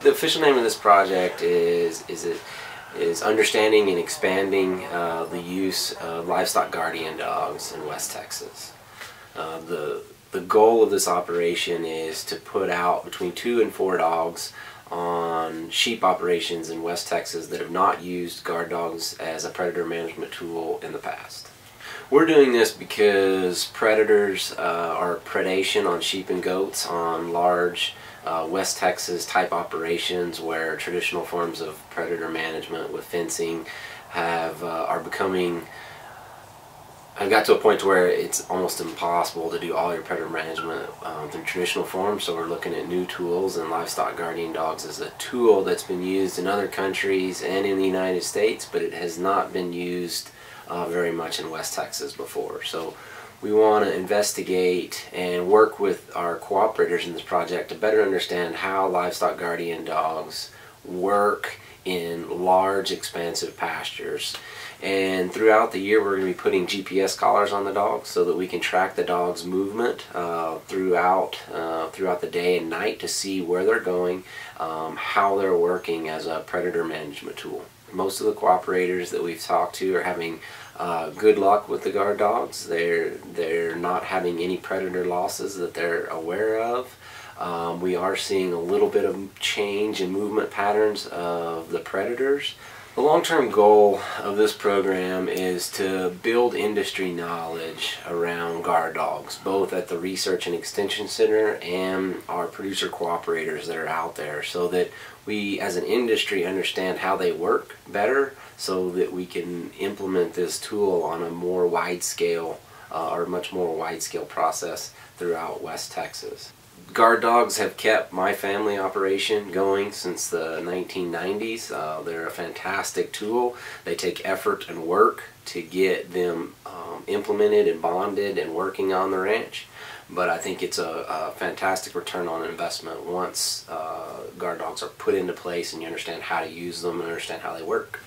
The official name of this project is is it is understanding and expanding uh, the use of livestock guardian dogs in West Texas. Uh, the the goal of this operation is to put out between two and four dogs on sheep operations in West Texas that have not used guard dogs as a predator management tool in the past. We're doing this because predators uh, are predation on sheep and goats on large uh, West Texas type operations where traditional forms of predator management with fencing have uh, are becoming I've got to a point where it's almost impossible to do all your predator management um, through traditional forms, so we're looking at new tools, and livestock guardian dogs is a tool that's been used in other countries and in the United States, but it has not been used uh, very much in West Texas before. So we want to investigate and work with our cooperators in this project to better understand how livestock guardian dogs work in large expansive pastures and throughout the year we're going to be putting GPS collars on the dogs so that we can track the dog's movement uh, throughout uh, throughout the day and night to see where they're going um, how they're working as a predator management tool most of the cooperators that we've talked to are having uh, good luck with the guard dogs they're they're not having any predator losses that they're aware of um, we are seeing a little bit of change in movement patterns of the predators. The long-term goal of this program is to build industry knowledge around guard dogs, both at the Research and Extension Center and our producer cooperators that are out there, so that we as an industry understand how they work better so that we can implement this tool on a more wide scale uh, or much more wide scale process throughout West Texas guard dogs have kept my family operation going since the 1990s. Uh, they're a fantastic tool. They take effort and work to get them um, implemented and bonded and working on the ranch. But I think it's a, a fantastic return on investment once uh, guard dogs are put into place and you understand how to use them and understand how they work.